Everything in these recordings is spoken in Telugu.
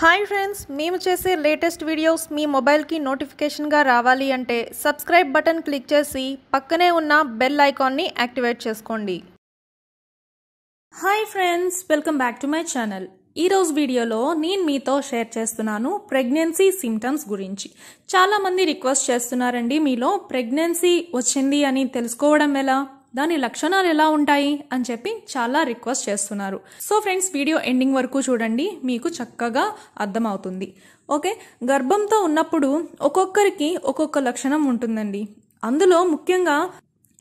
హాయ్ ఫ్రెండ్స్ మేము చేసే లేటెస్ట్ వీడియోస్ మీ మొబైల్కి నోటిఫికేషన్గా రావాలి అంటే సబ్స్క్రైబ్ బటన్ క్లిక్ చేసి పక్కనే ఉన్న బెల్ ఐకాన్ని యాక్టివేట్ చేసుకోండి. Hi friends welcome back to my channel. ఈ రోజు వీడియోలో నేను మీతో షేర్ చేస్తున్నాను ప్రెగ్నెన్సీ సిమ్టమ్స్ గురించి. చాలామంది రిక్వెస్ట్ చేస్తున్నారండి మీలో ప్రెగ్నెన్సీ వచ్చింది అని తెలుసుకోవడం ఎలా? దాని లక్షణాలు ఎలా ఉంటాయి అని చెప్పి చాలా రిక్వెస్ట్ చేస్తున్నారు. సో ఫ్రెండ్స్ వీడియో ఎండింగ్ వరకు చూడండి. మీకు చక్కగా అర్థమవుతుంది. ఓకే? గర్భంతో ఉన్నప్పుడు ఒక్కొక్కరికి ఒక్కొక్క లక్షణం ఉంటుందండి. అందులో ముఖ్యంగా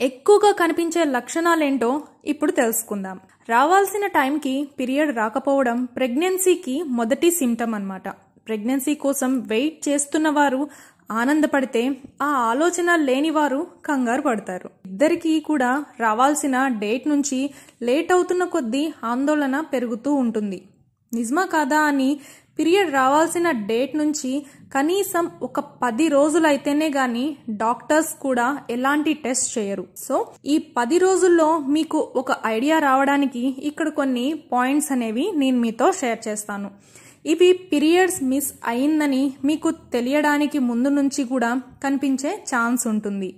ఎక్కువగా కనిపించే లక్షణాలేంటో ఇప్పుడు తెలుసుకుందాం. రావాల్సిన టైంకి పీరియడ్ రాకపోవడం ప్రెగ్నెన్సీకి మొదటి సిమ్టమ్ అన్నమాట. ప్రెగ్నెన్సీ కోసం వెయిట్ చేస్తున్న వారు ఆనందపడితే ఆ ఆలోచన లేని వారు కంగారు పడతారు. ఇద్దరికీ కూడా రావాల్సిన డేట్ నుంచి లేట్ అవుతున్న కొద్దీ ఆందోళన పెరుగుతూ ఉంటుంది. నిజమా కాదా అని పీరియడ్ రావాల్సిన డేట్ నుంచి కనీసం ఒక పది రోజులైతేనే గాని డాక్టర్స్ కూడా ఎలాంటి టెస్ట్ చేయరు. సో ఈ పది రోజుల్లో మీకు ఒక ఐడియా రావడానికి ఇక్కడ కొన్ని పాయింట్స్ అనేవి నేను మీతో షేర్ చేస్తాను. ఇవి పీరియడ్స్ మిస్ అయిందని మీకు తెలియడానికి ముందు నుంచి కూడా కనిపించే ఛాన్స్ ఉంటుంది.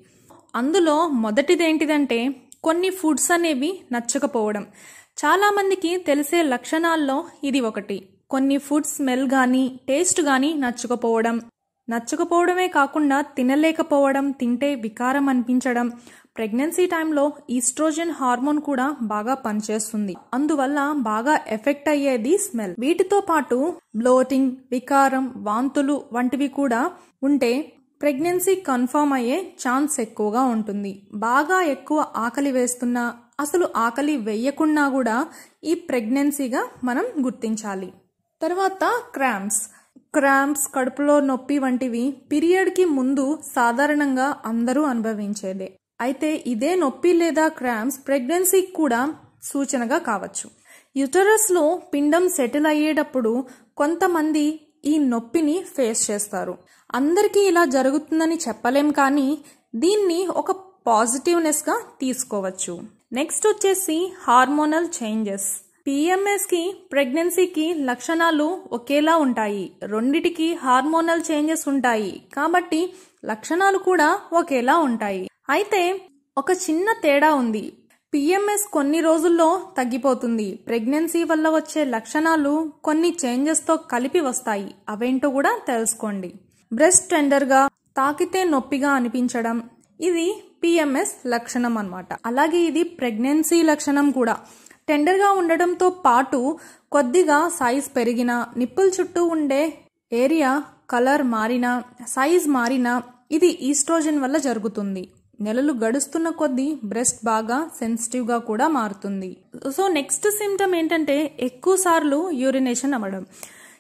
అందులో మొదటిదేంటిదంటే కొన్ని ఫుడ్స్ అనేవి నచ్చకపోవడం. చాలా మందికి తెలిసే లక్షణాల్లో ఇది ఒకటి. కొన్ని ఫుడ్ స్మెల్ కానీ టేస్ట్ కానీ నచ్చకపోవడం. నచ్చకపోవడమే కాకుండా తినలేకపోవడం తింటే వికారం అనిపించడం ప్రెగ్నెన్సీ టైంలో ఈస్ట్రోజన్ హార్మోన్ కూడా బాగా పనిచేస్తుంది. అందువల్ల బాగా ఎఫెక్ట్ అయ్యేది స్మెల్. వీటితో పాటు బ్లోటింగ్ వికారం వాంతులు వంటివి కూడా ఉంటే ప్రెగ్నెన్సీ కన్ఫర్మ్ అయ్యే ఛాన్స్ ఎక్కువగా ఉంటుంది. బాగా ఎక్కువ ఆకలి వేస్తున్నా అసలు ఆకలి వేయకున్నా కూడా ఈ ప్రెగ్నెన్సీగా మనం గుర్తించాలి. తర్వాత క్రాంప్స్. క్రాంప్స్ కడుపులో నొప్పి వంటివి పీరియడ్కి ముందు సాధారణంగా అందరూ అనుభవించేదే. అయితే ఇదే నొప్పి లేదా క్రామ్స్ ప్రెగ్నెన్సీకి కూడా సూచనగా కావచ్చు. యుటరస్లో పిండం సెటిల్ అయ్యేటప్పుడు కొంతమంది ఈ నొప్పిని ఫేస్ చేస్తారు. అందరికీ ఇలా జరుగుతుందని చెప్పలేం కానీ దీన్ని ఒక పాజిటివ్నెస్గా తీసుకోవచ్చు. నెక్స్ట్ వచ్చేసి హార్మోనల్ చేంజెస్. పిఎంఎస్కి ప్రెగ్నెన్సీకి లక్షణాలు ఒకేలా ఉంటాయి. రెండిటికి హార్మోనల్ చేంజెస్ ఉంటాయి. కాబట్టి లక్షణాలు కూడా ఒకేలా ఉంటాయి. అయితే ఒక చిన్న తేడా ఉంది. పిఎంఎస్ కొన్ని రోజుల్లో తగ్గిపోతుంది. ప్రెగ్నెన్సీ వల్ల వచ్చే లక్షణాలు కొన్ని చేంజెస్తో కలిపి వస్తాయి. అవేంటో కూడా తెలుసుకోండి. బ్రెస్ట్ టెండర్గా తాకితే నొప్పిగా అనిపించడం ఇది పిఎంఎస్ లక్షణం అనమాట అలాగే ఇది ప్రెగ్నెన్సీ లక్షణం కూడా. టెండర్గా ఉండడంతో పాటు కొద్దిగా సైజ్ పెరిగిన నిప్పుల చుట్టూ ఉండే ఏరియా కలర్ మారినా సైజ్ మారినా ఇది ఈస్ట్రోజన్ వల్ల జరుగుతుంది. నెలలు గడుస్తున్న కొద్దీ బ్రెస్ట్ బాగా సెన్సిటివ్గా కూడా మారుతుంది. సో నెక్స్ట్ సిమ్టమ్ ఏంటంటే ఎక్కువ సార్లు యూరినేషన్ అవ్వడం.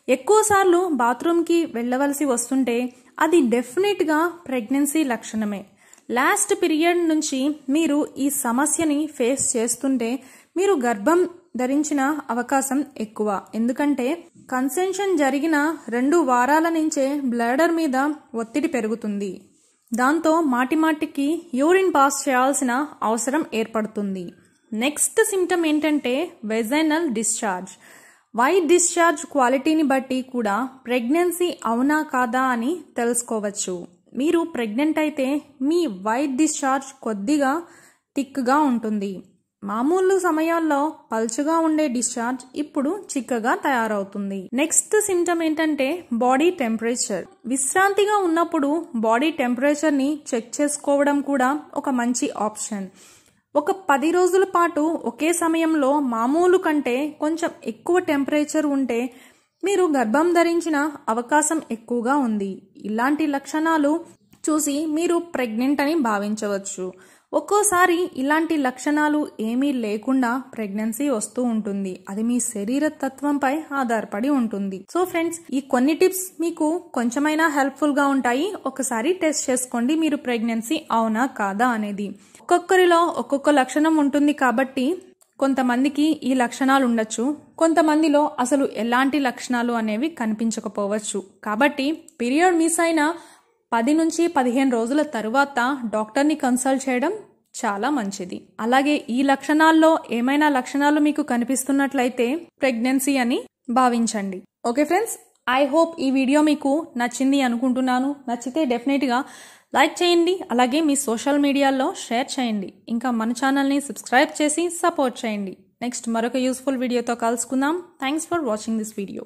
ఎక్కువసార్లు బాత్రూమ్కి వెళ్ళవలసి వస్తుంటే అది డెఫినెట్గా ప్రెగ్నెన్సీ లక్షణమే. లాస్ట్ పీరియడ్ నుంచి మీరు ఈ సమస్యని ఫేస్ చేస్తుంటే మీరు గర్భం ధరించిన అవకాశం ఎక్కువ. ఎందుకంటే కన్సెన్షన్ జరిగిన రెండు వారాల నుంచే బ్లాడర్ మీద ఒత్తిడి పెరుగుతుంది. దాంతో మాటిమాటికి యూరిన్ పాస్ చేయాల్సిన అవసరం ఏర్పడుతుంది. నెక్స్ట్ సిమ్టమ్ ఏంటంటే వెజైనల్ డిశ్చార్జ్. వైట్ డిశ్చార్జ్ క్వాలిటీని బట్టి కూడా ప్రెగ్నెన్సీ అవునా కాదా అని తెలుసుకోవచ్చు. మీరు ప్రెగ్నెంట్ అయితే మీ వైట్ డిశ్చార్జ్ కొద్దిగా థిక్గా ఉంటుంది. మామూలు సమయాల్లో పల్చగా ఉండే డిశ్చార్జ్ ఇప్పుడు చిక్కగా తయారవుతుంది. నెక్స్ట్ సిమ్టమ్ ఏంటంటే బాడీ టెంపరేచర్. విశ్రాంతిగా ఉన్నప్పుడు బాడీ టెంపరేచర్ని చెక్ చేసుకోవడం కూడా ఒక మంచి ఆప్షన్. ఒక పది రోజుల పాటు ఒకే సమయంలో మామూలు కంటే కొంచెం ఎక్కువ టెంపరేచర్ ఉంటే మీరు గర్భం ధరించిన అవకాశం ఎక్కువగా ఉంది. ఇలాంటి లక్షణాలు చూసి మీరు ప్రెగ్నెంట్ అని భావించవచ్చు. ఒక్కోసారి ఇలాంటి లక్షణాలు ఏమీ లేకుండా ప్రెగ్నెన్సీ వస్తూ ఉంటుంది. అది మీ శరీర తత్వంపై ఆధారపడి ఉంటుంది. సో ఫ్రెండ్స్ ఈ కొన్ని టిప్స్ మీకు కొంచెమైనా హెల్ప్ఫుల్గా ఉంటాయి. ఒకసారి టెస్ట్ చేసుకోండి మీరు ప్రెగ్నెన్సీ అవునా కాదా అనేది. ఒక్కొక్కరిలో ఒక్కొక్క లక్షణం ఉంటుంది కాబట్టి కొంతమందికి ఈ లక్షణాలు ఉండొచ్చు. కొంతమందిలో అసలు ఎలాంటి లక్షణాలు అనేవి కనిపించకపోవచ్చు. కాబట్టి పీరియడ్ మిస్ అయినా పది నుంచి పదిహేను రోజుల తరువాత డాక్టర్ని కన్సల్ట్ చేయడం చాలా మంచిది. అలాగే ఈ లక్షణాల్లో ఏమైనా లక్షణాలు మీకు కనిపిస్తున్నట్లయితే ప్రెగ్నెన్సీ అని భావించండి. ఓకే ఫ్రెండ్స్ ఐ హోప్ ఈ వీడియో మీకు నచ్చింది అనుకుంటున్నాను. నచ్చితే డెఫినెట్గా లైక్ చేయండి అలాగే మీ సోషల్ మీడియాలో షేర్ చేయండి. ఇంకా మన ఛానల్ని సబ్స్క్రైబ్ చేసి సపోర్ట్ చేయండి. నెక్స్ట్ మరొక యూస్ఫుల్ వీడియోతో కలుసుకుందాం. Thanks for watching this video.